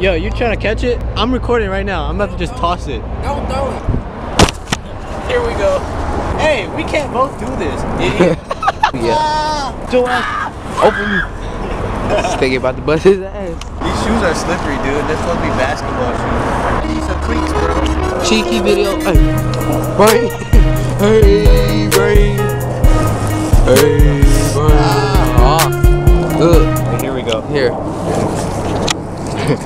Yo, you trying to catch it? I'm recording right now. I'm about to just toss it. Don't throw it. Here we go. Hey, we can't both do this, idiot. Yeah. Joel. Open. Thinking about to bust his ass. These shoes are slippery, dude. They're supposed to be basketball shoes. These are cleats, bro. Cheeky video. Hey, Brain. Hey, Brain. Hey, Brain. Ah. Good. Here we go. Here.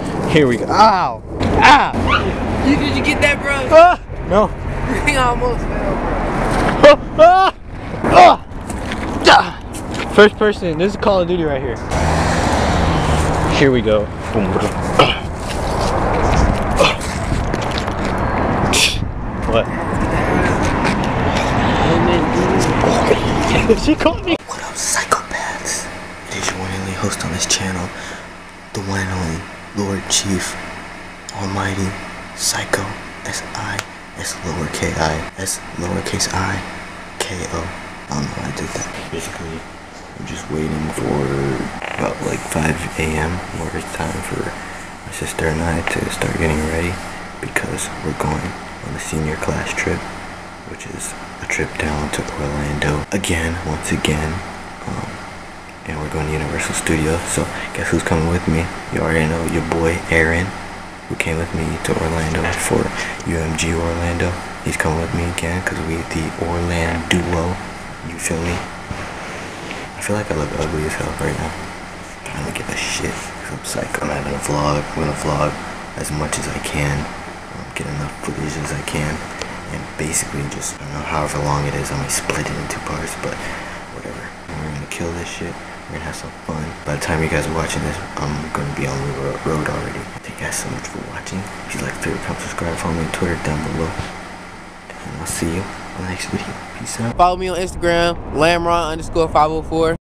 Here we go. Ow. Ow. You, did you get that, bro? Ah. No. He almost fell, bro. Ah. Ah. Ah. First person. This is Call of Duty right here. Here we go. What? she caught me. What up, psychopaths? It is your one and only host on this channel, the one and only Lord Chief, Almighty, SiKO, S-I, S lowercase I, S lowercase I, K-O. I don't know why I did that. Basically, I'm just waiting for about like 5 a.m. where it's time for my sister and I to start getting ready because we're going on the senior class trip which is a trip down to Orlando again, once again. Um, and we're going to Universal Studios. So guess who's coming with me? You already know your boy Aaron, who came with me to Orlando for UMG Orlando. He's coming with me again because we the Orlando duo. You feel me? I feel like I look ugly as hell right now. trying to get a shit. I'm psycho. I'm having a vlog. I'm gonna vlog as much as I can. Get enough footage as I can and basically just I don't know however long it is I might split it into parts but whatever kill this shit we're gonna have some fun. By the time you guys are watching this I'm gonna be on the road already. Thank you guys so much for watching. If you like favorite comment subscribe follow me on Twitter down below. And I'll see you on the next video. Peace out. Follow me on Instagram, Lamron underscore 504.